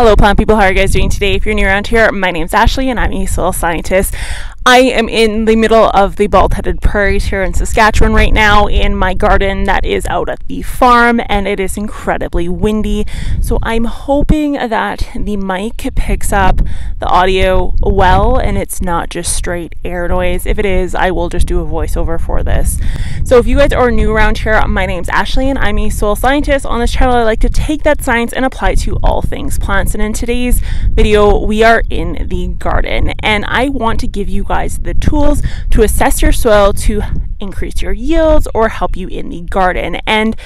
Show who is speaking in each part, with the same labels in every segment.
Speaker 1: Hello, plant people. How are you guys doing today? If you're new around here, my name's Ashley and I'm a soil scientist. I am in the middle of the bald headed prairies here in Saskatchewan right now in my garden that is out at the farm and it is incredibly windy. So I'm hoping that the mic picks up the audio well and it's not just straight air noise. If it is, I will just do a voiceover for this. So if you guys are new around here, my name's Ashley and I'm a soil scientist. On this channel, I like to take that science and apply it to all things plants. And in today's video, we are in the garden and I want to give you the tools to assess your soil to increase your yields or help you in the garden. And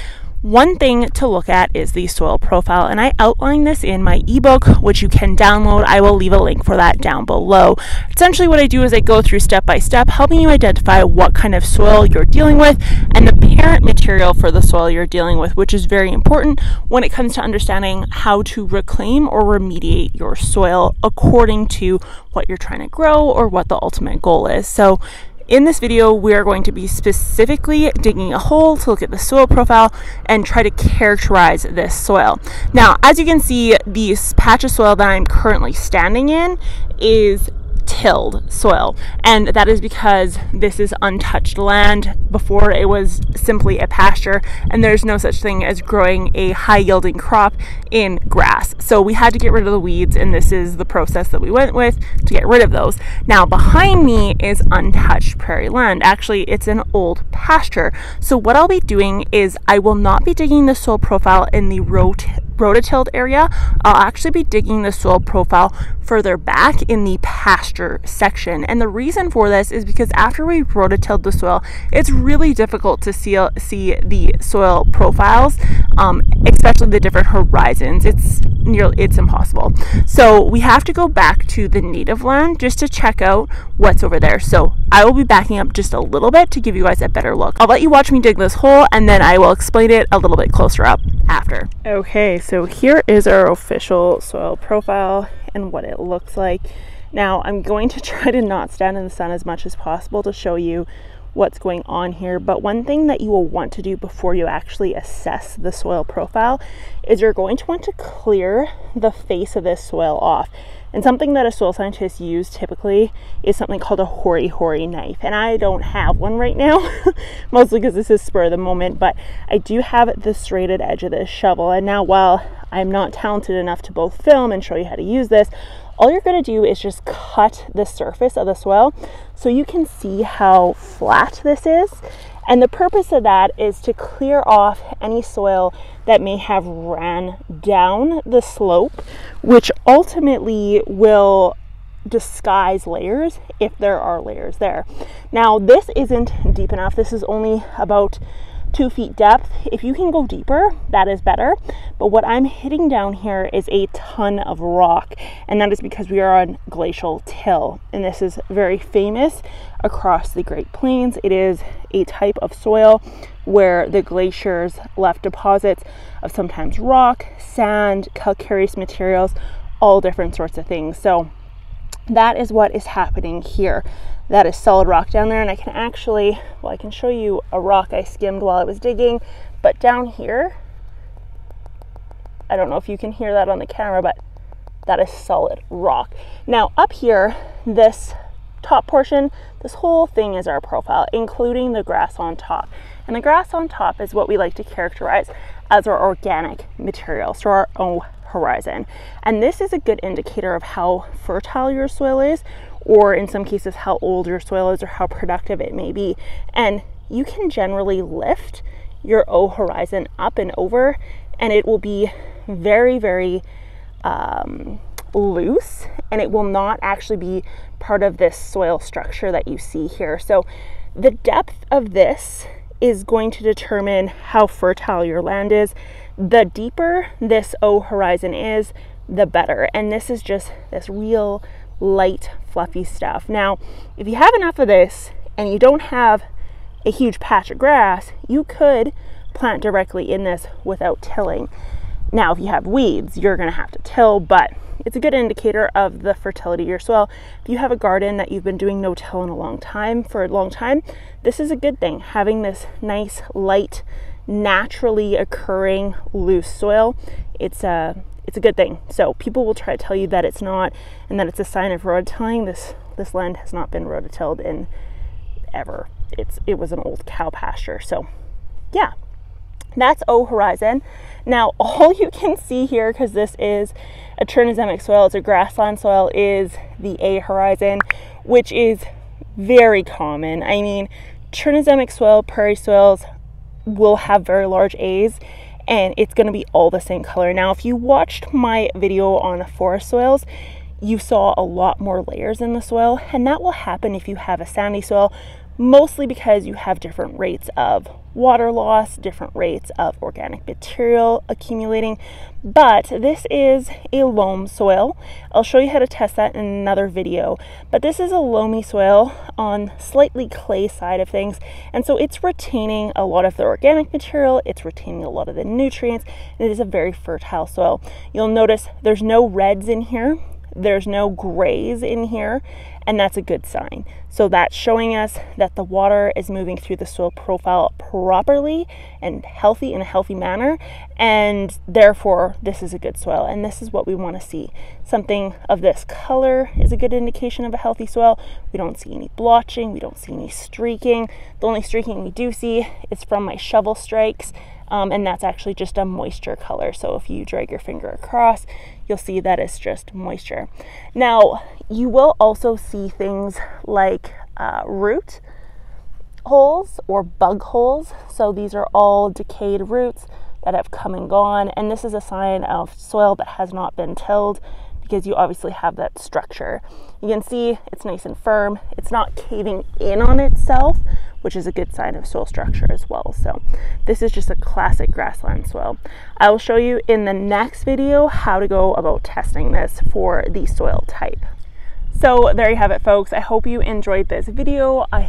Speaker 1: one thing to look at is the soil profile, and I outline this in my ebook, which you can download. I will leave a link for that down below. Essentially, what I do is I go through step by step, helping you identify what kind of soil you're dealing with and the parent material for the soil you're dealing with, which is very important when it comes to understanding how to reclaim or remediate your soil according to what you're trying to grow or what the ultimate goal is. So, in this video, we are going to be specifically digging a hole to look at the soil profile and try to characterize this soil. Now, as you can see, the patch of soil that I'm currently standing in is tilled soil. And that is because this is untouched land. Before it was simply a pasture, and there's no such thing as growing a high yielding crop in grass. So we had to get rid of the weeds, and this is the process that we went with to get rid of those. Now, behind me is untouched prairie land. Actually, it's an old pasture. So, what I'll be doing is I will not be digging the soil profile in the rot rototilled area, I'll actually be digging the soil profile further back in the pasture section. And the reason for this is because after we rototilled the soil, it's really difficult to see, see the soil profiles, um, especially the different horizons. It's nearly it's impossible. So we have to go back to the native land just to check out what's over there. So I will be backing up just a little bit to give you guys a better look. I'll let you watch me dig this hole and then I will explain it a little bit closer up after. Okay, so here is our official soil profile and what it looks like. Now I'm going to try to not stand in the sun as much as possible to show you what's going on here. But one thing that you will want to do before you actually assess the soil profile is you're going to want to clear the face of this soil off. And something that a soil scientist use typically is something called a hori hori knife. And I don't have one right now, mostly because this is spur of the moment, but I do have the serrated edge of this shovel. And now while I'm not talented enough to both film and show you how to use this, all you're going to do is just cut the surface of the soil so you can see how flat this is. And the purpose of that is to clear off any soil that may have ran down the slope, which ultimately will disguise layers if there are layers there. Now, this isn't deep enough. This is only about two feet depth. If you can go deeper, that is better. But what I'm hitting down here is a ton of rock, and that is because we are on glacial till. And this is very famous across the Great Plains. It is a type of soil where the glaciers left deposits of sometimes rock, sand, calcareous materials, all different sorts of things. So that is what is happening here that is solid rock down there and I can actually, well I can show you a rock I skimmed while I was digging, but down here, I don't know if you can hear that on the camera, but that is solid rock. Now up here, this top portion, this whole thing is our profile, including the grass on top. And the grass on top is what we like to characterize as our organic material, so our O horizon. And this is a good indicator of how fertile your soil is or in some cases how old your soil is or how productive it may be. And you can generally lift your O horizon up and over, and it will be very, very um, loose and it will not actually be part of this soil structure that you see here. So, the depth of this is going to determine how fertile your land is. The deeper this O horizon is, the better. And this is just this real light, fluffy stuff. Now, if you have enough of this and you don't have a huge patch of grass, you could plant directly in this without tilling. Now, if you have weeds, you're going to have to till, but it's a good indicator of the fertility of your soil. If you have a garden that you've been doing no till in a long time, for a long time, this is a good thing. Having this nice, light, naturally occurring loose soil, it's a it's a good thing. So people will try to tell you that it's not and that it's a sign of rototilling. This this land has not been rototilled in ever. It's it was an old cow pasture. So yeah, that's O horizon. Now all you can see here, because this is a chernozemic soil, it's a grassland soil, is the A horizon, which is very common. I mean, chernozemic soil, prairie soils will have very large A's and it's going to be all the same color. Now, if you watched my video on forest soils, you saw a lot more layers in the soil, and that will happen if you have a sandy soil mostly because you have different rates of water loss, different rates of organic material accumulating. But this is a loam soil. I'll show you how to test that in another video. But this is a loamy soil on slightly clay side of things. And so it's retaining a lot of the organic material, it's retaining a lot of the nutrients, and it is a very fertile soil. You'll notice there's no reds in here. There's no grays in here, and that's a good sign. So that's showing us that the water is moving through the soil profile properly and healthy in a healthy manner, and therefore this is a good soil, and this is what we want to see. Something of this color is a good indication of a healthy soil. We don't see any blotching, we don't see any streaking. The only streaking we do see is from my shovel strikes um, and that's actually just a moisture color. So if you drag your finger across, you'll see that it's just moisture. Now, you will also see things like uh, root holes or bug holes. So these are all decayed roots that have come and gone, and this is a sign of soil that has not been tilled because you obviously have that structure. You can see it's nice and firm. It's not caving in on itself, which is a good sign of soil structure as well. So this is just a classic grassland soil. I will show you in the next video how to go about testing this for the soil type. So there you have it folks. I hope you enjoyed this video. I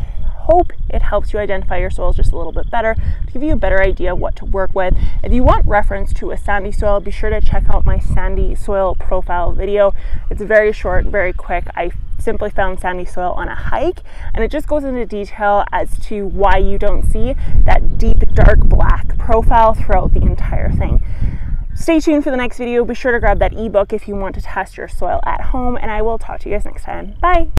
Speaker 1: hope it helps you identify your soils just a little bit better to give you a better idea of what to work with. If you want reference to a sandy soil, be sure to check out my sandy soil profile video. It's very short, very quick. I simply found sandy soil on a hike and it just goes into detail as to why you don't see that deep dark black profile throughout the entire thing. Stay tuned for the next video. Be sure to grab that ebook if you want to test your soil at home and I will talk to you guys next time. Bye!